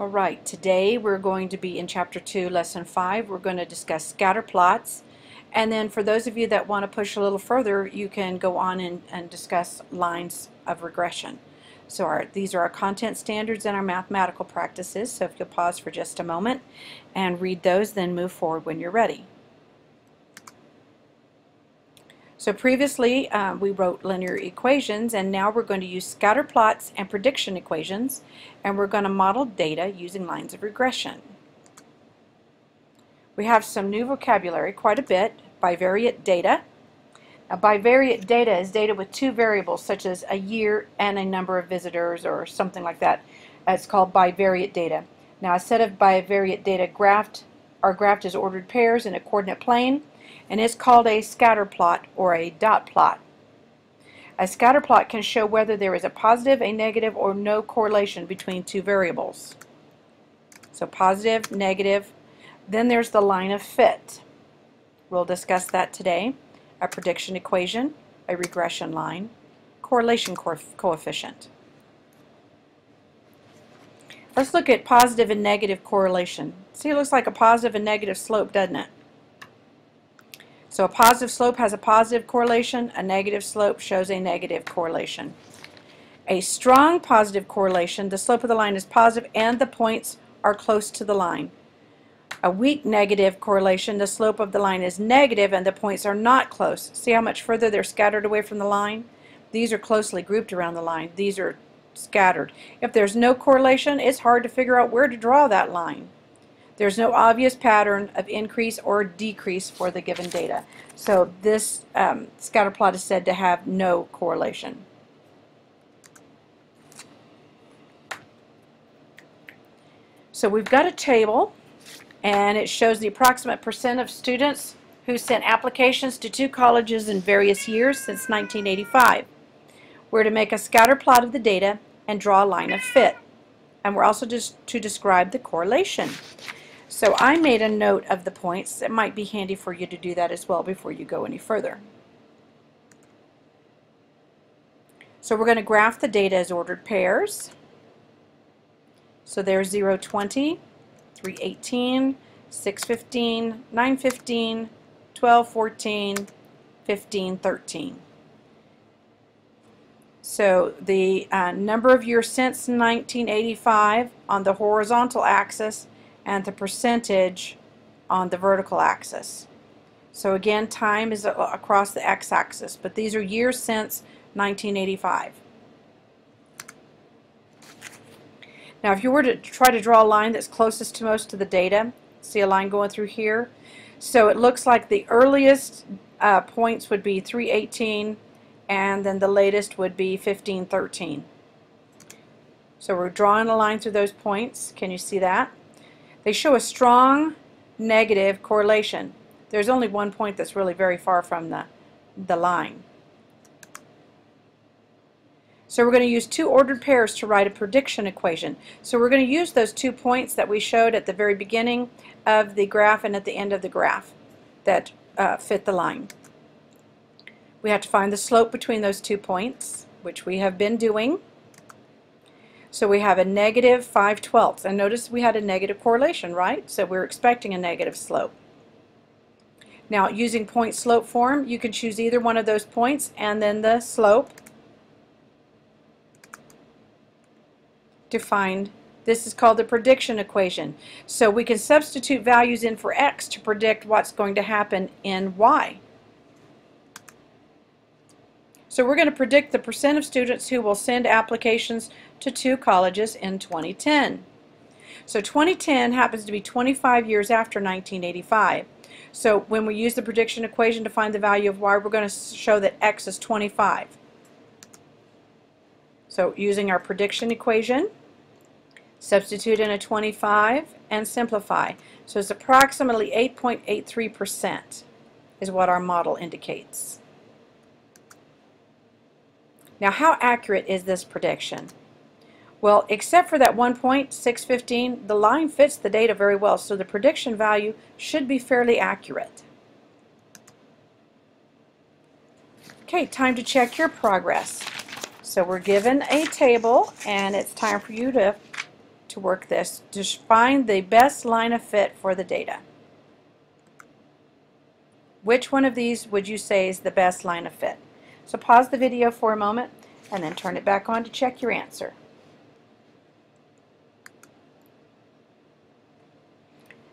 All right, today we're going to be in Chapter 2, Lesson 5. We're going to discuss scatter plots. And then for those of you that want to push a little further, you can go on and, and discuss lines of regression. So our, these are our content standards and our mathematical practices. So if you'll pause for just a moment and read those, then move forward when you're ready. So previously um, we wrote linear equations and now we're going to use scatter plots and prediction equations and we're going to model data using lines of regression. We have some new vocabulary, quite a bit, bivariate data. Now bivariate data is data with two variables such as a year and a number of visitors or something like that. It's called bivariate data. Now a set of bivariate data graphed are graphed as ordered pairs in a coordinate plane and is called a scatter plot or a dot plot. A scatter plot can show whether there is a positive, a negative, or no correlation between two variables. So positive, negative. Then there's the line of fit. We'll discuss that today. A prediction equation, a regression line, correlation co coefficient. Let's look at positive and negative correlation. See, it looks like a positive and negative slope, doesn't it? So a positive slope has a positive correlation, a negative slope shows a negative correlation. A strong positive correlation, the slope of the line is positive and the points are close to the line. A weak negative correlation, the slope of the line is negative and the points are not close. See how much further they're scattered away from the line? These are closely grouped around the line. These are scattered. If there's no correlation, it's hard to figure out where to draw that line. There's no obvious pattern of increase or decrease for the given data. So this um, scatter plot is said to have no correlation. So we've got a table and it shows the approximate percent of students who sent applications to two colleges in various years since 1985. We're to make a scatter plot of the data and draw a line of fit. And we're also just to describe the correlation. So I made a note of the points. It might be handy for you to do that as well before you go any further. So we're going to graph the data as ordered pairs. So there's 0, 20, 318, 615, 915, 12, 14, 15, 13. So the uh, number of years since 1985 on the horizontal axis and the percentage on the vertical axis. So again, time is across the x-axis, but these are years since 1985. Now if you were to try to draw a line that's closest to most of the data, see a line going through here? So it looks like the earliest uh, points would be 318 and then the latest would be 1513. So we're drawing a line through those points. Can you see that? They show a strong negative correlation. There's only one point that's really very far from the, the line. So we're going to use two ordered pairs to write a prediction equation. So we're going to use those two points that we showed at the very beginning of the graph and at the end of the graph that uh, fit the line. We have to find the slope between those two points, which we have been doing. So we have a negative 5 twelfths. And notice we had a negative correlation, right? So we're expecting a negative slope. Now, using point slope form, you can choose either one of those points and then the slope to find this is called the prediction equation. So we can substitute values in for x to predict what's going to happen in y. So we're going to predict the percent of students who will send applications to two colleges in 2010. So 2010 happens to be 25 years after 1985. So when we use the prediction equation to find the value of y, we're going to show that x is 25. So using our prediction equation, substitute in a 25 and simplify. So it's approximately 8.83% is what our model indicates. Now how accurate is this prediction? Well, except for that one point, 615, the line fits the data very well, so the prediction value should be fairly accurate. Okay, time to check your progress. So we're given a table, and it's time for you to to work this. Just find the best line of fit for the data. Which one of these would you say is the best line of fit? So pause the video for a moment and then turn it back on to check your answer.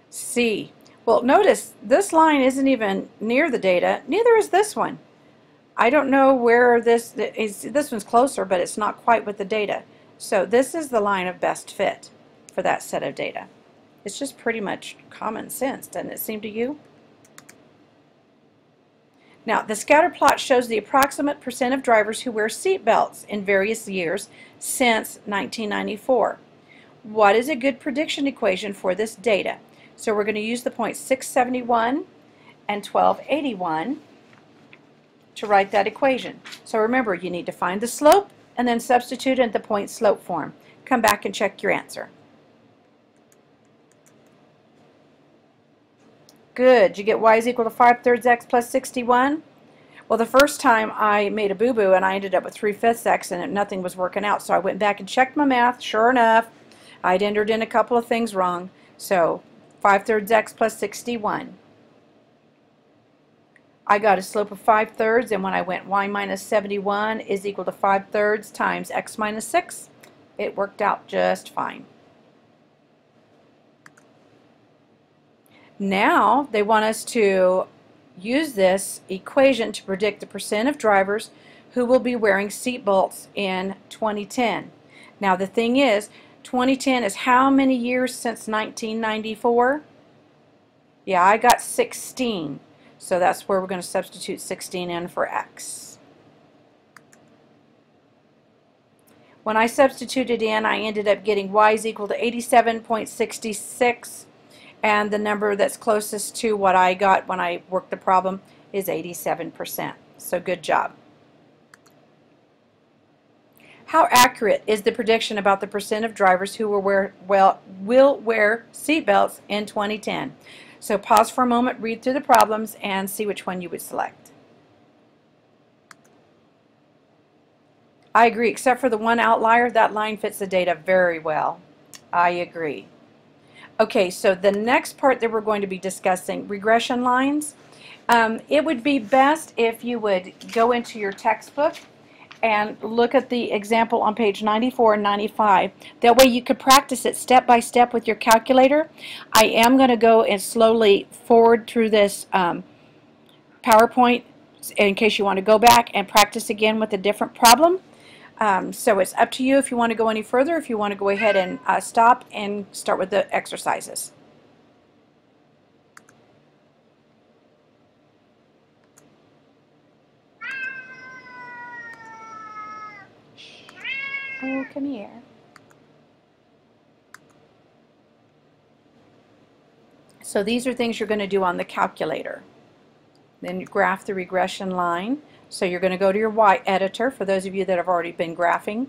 C. Well, notice this line isn't even near the data. Neither is this one. I don't know where this is. This one's closer, but it's not quite with the data. So this is the line of best fit for that set of data. It's just pretty much common sense, doesn't it seem to you? Now, the scatter plot shows the approximate percent of drivers who wear seat belts in various years since 1994. What is a good prediction equation for this data? So we're going to use the points 671 and 1281 to write that equation. So remember, you need to find the slope and then substitute in the point slope form. Come back and check your answer. Good. You get y is equal to 5 thirds x plus 61? Well, the first time I made a boo-boo and I ended up with 3 fifths x and nothing was working out. So I went back and checked my math. Sure enough, I'd entered in a couple of things wrong. So 5 thirds x plus 61. I got a slope of 5 thirds and when I went y minus 71 is equal to 5 thirds times x minus 6, it worked out just fine. Now they want us to use this equation to predict the percent of drivers who will be wearing seat belts in 2010. Now the thing is, 2010 is how many years since 1994? Yeah, I got 16. So that's where we're going to substitute 16 in for x. When I substituted in, I ended up getting y is equal to 87.66 and the number that's closest to what I got when I worked the problem is 87%. So good job. How accurate is the prediction about the percent of drivers who will wear, well, will wear seatbelts in 2010? So pause for a moment, read through the problems, and see which one you would select. I agree, except for the one outlier, that line fits the data very well. I agree. Okay, so the next part that we're going to be discussing, regression lines. Um, it would be best if you would go into your textbook and look at the example on page 94 and 95. That way you could practice it step by step with your calculator. I am going to go and slowly forward through this um, PowerPoint in case you want to go back and practice again with a different problem. Um, so it's up to you if you want to go any further, if you want to go ahead and uh, stop and start with the exercises. Oh, come here. So these are things you're going to do on the calculator. Then you graph the regression line. So you're going to go to your Y editor for those of you that have already been graphing.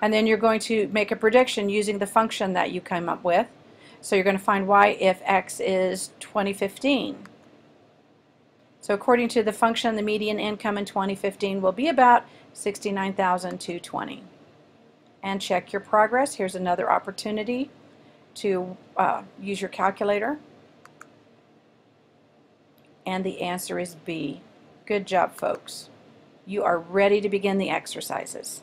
And then you're going to make a prediction using the function that you came up with. So you're going to find y if x is 2015. So according to the function, the median income in 2015 will be about 69,220. And check your progress. Here's another opportunity to uh, use your calculator. And the answer is B. Good job, folks. You are ready to begin the exercises.